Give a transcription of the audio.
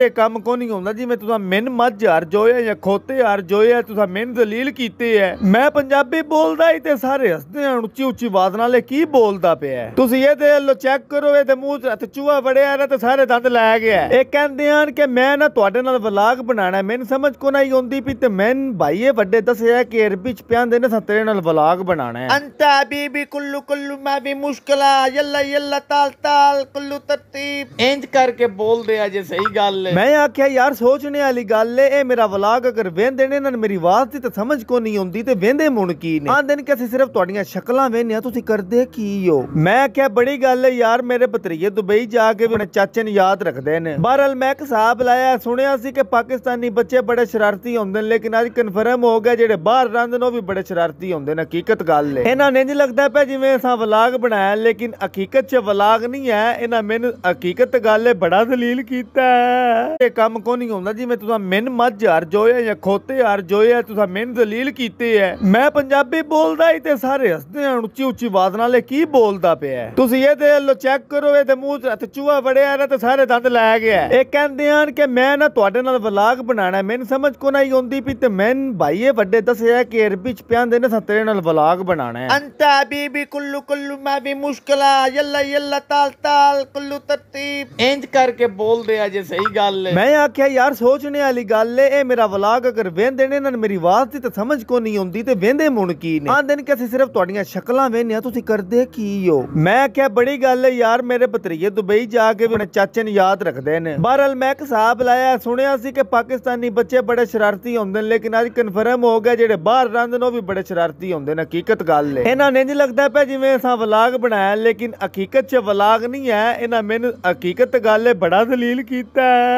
ਇਹ ਕੰਮ ਕੋ ਨਹੀਂ ਹੁੰਦਾ? ਜਿਵੇਂ ਤੁਸੀਂ ਮਿੰਨ ਮੱਝ ਹਰ ਜੋਏ ਜਾਂ ਖੋਤੇ ਹਰ ਜੋਏ ਤੁਸੀਂ ਮਿੰਨ ਦਲੀਲ ਕੀਤੇ ਐ ਮੈਂ ਪੰਜਾਬੀ ਬੋਲਦਾ ਹੀ ਤੇ ਸਾਰੇ ਹੱਸਦੇ ਹਨ ਉੱਚੀ ਉੱਚੀ ਆਵਾਜ਼ ਨਾਲ ਇਹ ਕੀ ਬੋਲਦਾ ਪਿਆ ਤੁਸੀਂ ਇਹਦੇ ਲੋ ਚੈੱਕ ਕਰੋ, ਇਹਦੇ ਮੂੰਹ ਤੇ ਚੂਹਾ ਵੜਿਆ ਨਾ ਤੇ ਸਾਰੇ ਦੰਦ ਲੈ ਗਿਆ ਇਹ ਕਹਿੰਦੇ ਹਨ ਕਿ ਮੈਂ ਨਾ ਤੁਹਾਡੇ ਨਾਲ ਵਲਾਗ ਬਣਾਣਾ ਮੈਨੂੰ ਸਮਝ ਕੋ ਨਹੀਂ ਆਉਂਦੀ ਪਈ ਤੇ ਮੈਂ ਭਾਈ ਇਹ ਵੱਡੇ ਦੱਸਿਆ ਕਿ ਅਰਬੀ 'ਚ ਪਿਆਂਦੇ ਨੇ ਤੇਰੇ ਨਾਲ ਵਲਾਗ ਬਣਾਣਾ ਹੈ। ਅੰਤਾ ਬੀਬੀ ਕੁੱਲੂ ਕੁੱਲੂ, ਮੈਂ ਵੀ ਮੁਸ਼ਕਲਾ ਯੱਲਾ ਯੱਲਾ ਤਾਲ ਤਾਲ, ਕੁੱਲੂ ਤਰਤੀਬ ਇੰਜ ਕਰਕੇ ਬੋਲਦੇ ਆ ਜੇ ਸਹੀ ਗੱਲ। ਹੈ ਮੈਂ ਆਖਿਆ, ਯਾਰ ਸੋਚਣੇ ਵਾਲੀ ਗੱਲ ਏ, ਇਹ ਮੇਰਾ ਵਲਾਗ ਅਗਰ ਵੇਂਦੇ ਨੇ, ਇਹਨਾਂ ਨੂੰ ਮੇਰੀ ਆਵਾਜ਼ ਦੀ ਤਾਂ ਸਮਝ ਕੋ ਨਹੀਂ ਆਉਂਦੀ ਤੇ ਵੇਂਦੇ ਮੁਣ ਕੀ ਨੇ? ਆਂਦੇ ਨੇ ਕਿ ਅਸੀਂ ਸਿਰਫ ਤੁਹਾਡੀਆਂ ਸ਼ਕਲਾਂ ਵੇਖਨੇ ਆ ਤੁਸੀਂ ਕਰਦੇ ਕੀ ਹੋ? ਮੈਂ ਆਖਿਆ, ਬੜੀ ਗੱਲ ਏ ਯਾਰ, ਮੇਰੇ ਭਤਰੀਏ ਦੁਬਈ ਜਾ ਕੇ ਆਪਣੇ ਚਾਚੇ ਨੂੰ ਯਾਦ ਰੱਖਦੇ ਨੇ। ਬਹਰਲ ਮੈਂ ਇੱਕ ਹਿਸਾਬ ਲਾਇਆ, ਸੁਣਿਆ ਸੀ ਕਿ ਪਾਕਿਸਤਾਨੀ ਬੱਚੇ ਬੜੇ ਸ਼ਰਾਰਤੀ ਹੁੰਦੇ ਨੇ, ਲੇਕਿਨ ਅੱਜ ਕਨਫਰਮ ਹੋ ਗਿਆ, ਜਿਹੜੇ ਬਾਹਰ ਰਹਿੰਦੇ ਨੇ, ਉਹ ਵੀ ਬੜੇ ਸ਼ਰਾਰਤੀ ਹੁੰਦੇ ਨੇ, ਹਕੀਕਤ ਗੱਲ ਏ। ਇਹਨਾਂ ਨੇ ਇੰਜ ਲੱਗਦਾ ਪਿਆ ਜਿਵੇਂ ਅਸਾਂ ਵਲਾਗ ਬਣਾਇਆ, ਲੇਕਿਨ ਹਕੀਕਤ 'ਚ ਵਲਾਗ ਨਹੀਂ ਹੈ, ਇਹਨਾਂ ਮੈਨੂੰ ਹਕੀਕਤ ਗੱਲ ਏ, ਬੜਾ ਦਲੀਲ ਕੀਤਾ ਹੈ। ਇਹ ਕੰਮ ਕੋ ਨਹੀਂ ਹੁੰਦਾ ਜਿਵੇਂ ਤੁਸੀਂ ਮਿੰਨ ਮੱਝ ਹਰ ਜੋਏ ਜਾਂ ਖੋਤੇ ਹਰ ਜੋਏ ਤੁਸੀਂ ਮਿੰਨ ਦਲੀਲ ਕੀਤੇ ਐ ਮੈਂ ਪੰਜਾਬੀ ਬੋਲਦਾ ਹੀ ਤੇ ਸਾਰੇ ਹੱਸਦੇ ਹਨ ਉੱਚੀ ਉੱਚੀ ਆਵਾਜ਼ ਨਾਲ ਇਹ ਕੀ ਬੋਲਦਾ ਪਿਆ ਤੁਸੀਂ ਇਹ ਦੇ ਲੋ ਚੈੱਕ ਕਰੋ, ਇਹਦੇ ਮੂੰਹ ਤੇ ਚੂਹਾ ਵੜਿਆ ਰਿਹਾ ਤੇ ਸਾਰੇ ਦੰਦ ਲੈ ਗਿਆ ਇਹ ਕਹਿੰਦੇ ਹਨ ਕਿ ਮੈਂ ਨਾ ਤੁਹਾਡੇ ਨਾਲ ਵਲਾਗ ਬਣਾਣਾ ਮੈਨੂੰ ਸਮਝ ਕੋ ਨਹੀਂ ਆਉਂਦੀ ਵੀ ਤੇ ਮੈਂ ਭਾਈ ਇਹ ਵੱਡੇ ਦੱਸਿਆ ਕਿ ਅਰਬੀ ਚ ਪਿਆਂਦੇ ਨੇ ਤੇਰੇ ਨਾਲ ਵਲਾਗ ਬਣਾਣਾ ਹੈ। ਅੰਤਾ ਬੀਬੀ ਕੁੱਲੂ ਕੁੱਲੂ, ਮੈਂ ਵੀ ਮੁਸ਼ਕਲਾ ਯੱਲਾ ਯੱਲਾ ਤਾਲ ਤਾਲ, ਕੁੱਲੂ ਤਰਤੀਬ ਇੰਜ ਕਰਕੇ ਬੋਲਦੇ ਆ ਜੇ ਸਹੀ ਗੱਲ ਹੈ। ਮੈਂ ਆਖਿਆ, ਯਾਰ ਸੋਚਣੇ ਵਾਲੀ ਗੱਲ ਏ, ਇਹ ਮੇਰਾ ਵਲਾਗ ਅਗਰ ਵੇਂਦੇ ਨੇ, ਇਹਨਾਂ ਨੂੰ ਮੇਰੀ ਆਵਾਜ਼ ਦੀ ਤਾਂ ਸਮਝ ਕੋ ਨਹੀਂ ਆਉਂਦੀ ਤੇ ਵੇਂਦੇ ਮੁਣ ਕੀ ਨੇ? ਆਂਦੇ ਨੇ ਕਿ ਅਸੀਂ ਸਿਰਫ ਤੁਹਾਡੀਆਂ ਸ਼ਕਲਾਂ ਵੇਖਨੇ ਆ ਤੁਸੀਂ ਕਰਦੇ ਕੀ ਹੋ? ਮੈਂ ਆਖਿਆ, ਬੜੀ ਗੱਲ ਏ ਯਾਰ, ਮੇਰੇ ਭਤਰੀਏ ਦੁਬਈ ਜਾ ਕੇ ਆਪਣੇ ਚਾਚੇ ਨੂੰ ਯਾਦ ਰੱਖਦੇ ਨੇ। ਬਹਰਲ ਮੈਂ ਇੱਕ ਹਿਸਾਬ ਲਾਇਆ, ਸੁਣਿਆ ਸੀ ਕਿ ਪਾਕਿਸਤਾਨੀ ਬੱਚੇ ਬੜੇ ਸ਼ਰਾਰਤੀ ਹੁੰਦੇ ਨੇ, ਲੇਕਿਨ ਅੱਜ ਕਨਫਰਮ ਹੋ ਗਿਆ, ਜਿਹੜੇ ਬਾਹਰ ਰਹਿੰਦੇ ਨੇ, ਉਹ ਵੀ ਬੜੇ ਸ਼ਰਾਰਤੀ ਹੁੰਦੇ ਨੇ, ਹਕੀਕਤ ਗੱਲ ਏ। ਇਹਨਾਂ ਨੇ ਇੰਜ ਲੱਗਦਾ ਪਿਆ ਜਿਵੇਂ ਅਸਾਂ ਵਲਾਗ ਬਣਾਇਆ, ਲੇਕਿਨ ਹਕੀਕਤ 'ਚ ਵਲਾਗ ਨਹੀਂ ਹੈ, ਇਹਨਾਂ ਮੈਨੂੰ ਹਕੀਕਤ ਗੱਲ ਏ, ਬੜਾ ਦਲੀਲ ਕੀਤਾ ਹੈ।